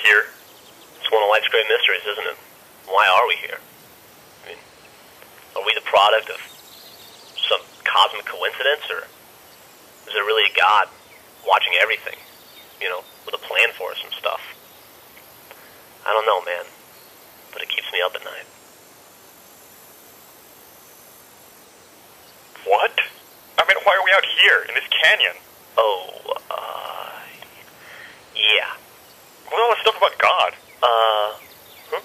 we're here? It's one of life's great mysteries, isn't it? Why are we here? I mean, are we the product of some cosmic coincidence, or is there really a God watching everything? You know, with a plan for us and stuff. I don't know, man, but it keeps me up at night. What? I mean, why are we out here in this canyon? Oh, uh, yeah. What's all this stuff about God? Uh, hmm?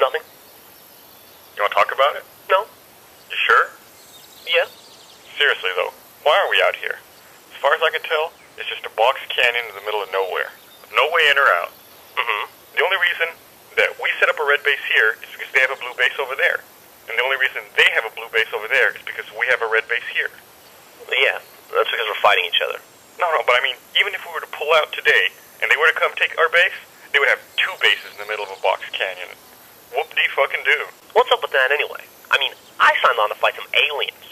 nothing. You want to talk about it? No. You sure? Yeah. Seriously though, why are we out here? As far as I can tell, it's just a box canyon in the middle of nowhere, no way in or out. Mm-hmm. The only reason that we set up a red base here is because they have a blue base over there. And the only reason they have a blue base over there is because we have a red base here. Yeah, that's because we're fighting each other. No, no, but I mean, even if we were to pull out today and they were to come take our base, they would have two bases in the middle of a box canyon. Whoop de fucking do. What's up with that anyway? I mean, I signed on to fight some aliens.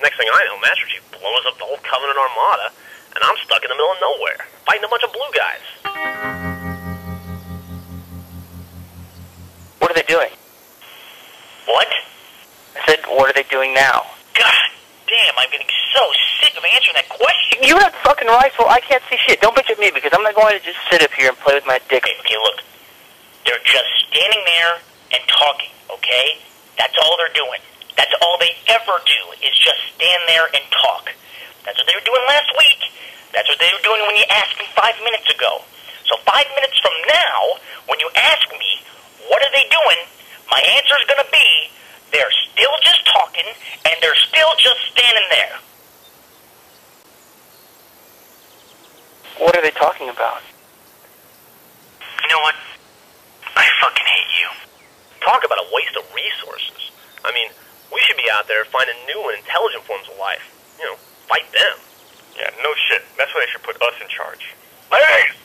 Next thing I know, Master Chief blows up the whole Covenant Armada, and I'm stuck in the middle of nowhere, fighting a bunch of blue guys. What are they doing? What? I said, what are they doing now? God damn, I'm getting so sick of answering that question. You have a fucking rifle. I can't see shit. Don't bitch at me because I'm not going to just sit up here and play with my dick. Okay, okay, look. They're just standing there and talking, okay? That's all they're doing. That's all they ever do is just stand there and talk. That's what they were doing last week. That's what they were doing when you asked me five minutes ago. So five minutes from now, when you ask me, what are they doing? My answer is going to be, they're still just talking, and they're still just standing there. What are they talking about? You know what? I fucking hate you. Talk about a waste of resources. I mean, we should be out there finding new and intelligent forms of life. You know, fight them. Yeah, no shit. That's why they should put us in charge. Hey!